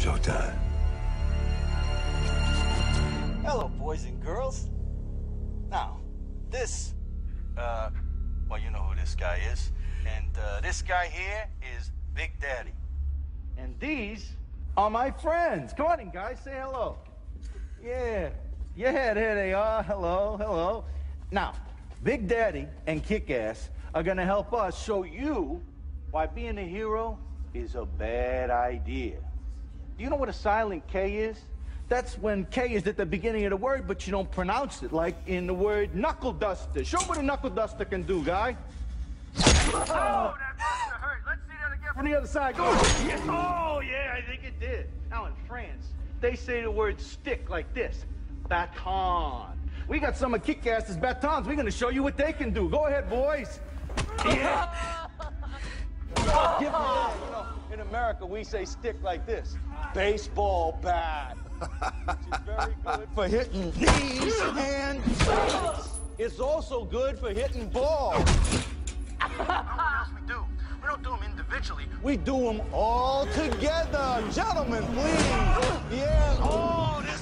Showtime. Hello, boys and girls. Now, this, uh, well, you know who this guy is. And uh, this guy here is Big Daddy. And these are my friends. Come on in, guys. Say hello. Yeah. Yeah, there they are. Hello, hello. Now, Big Daddy and Kick-Ass are gonna help us show you why being a hero is a bad idea. Do you know what a silent K is? That's when K is at the beginning of the word, but you don't pronounce it, like in the word knuckle duster. Show what a knuckle duster can do, guy. Oh, that must have hurt. Let's see that again. From the other side. Go. Yes. Oh, yeah, I think it did. Now, in France, they say the word stick like this. Baton. We got some of Kick-Ass's batons. We're gonna show you what they can do. Go ahead, boys. Yeah. Give me that. You know, in America, we say stick like this. Baseball bat. Which is very good for hitting knees and. It's also good for hitting balls. We do? We don't do them individually. We do them all together. Gentlemen, please. Yeah. Oh, this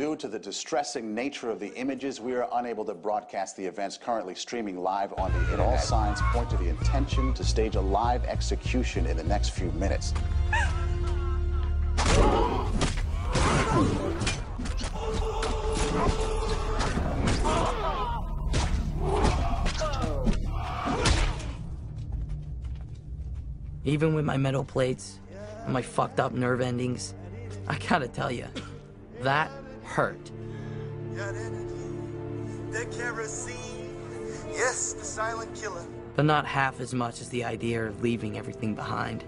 Due to the distressing nature of the images, we are unable to broadcast the events currently streaming live on the internet. All signs point to the intention to stage a live execution in the next few minutes. Even with my metal plates and my fucked up nerve endings, I gotta tell you, that hurt. Got energy. That kerosene. Yes, the silent killer. But not half as much as the idea of leaving everything behind.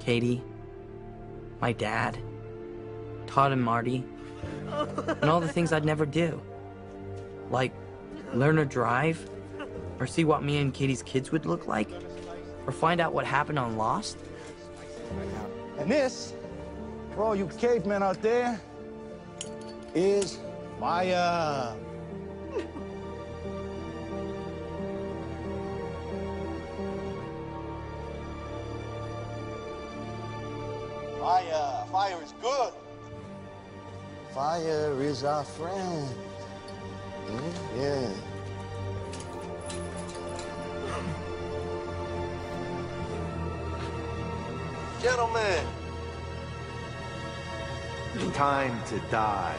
Katie, my dad, Todd and Marty, and all the things I'd never do. Like learn to drive, or see what me and Katie's kids would look like, or find out what happened on Lost. And this, for all you cavemen out there, is fire. Fire, fire is good. Fire is our friend. Mm, Yeah. Gentlemen, Time to die.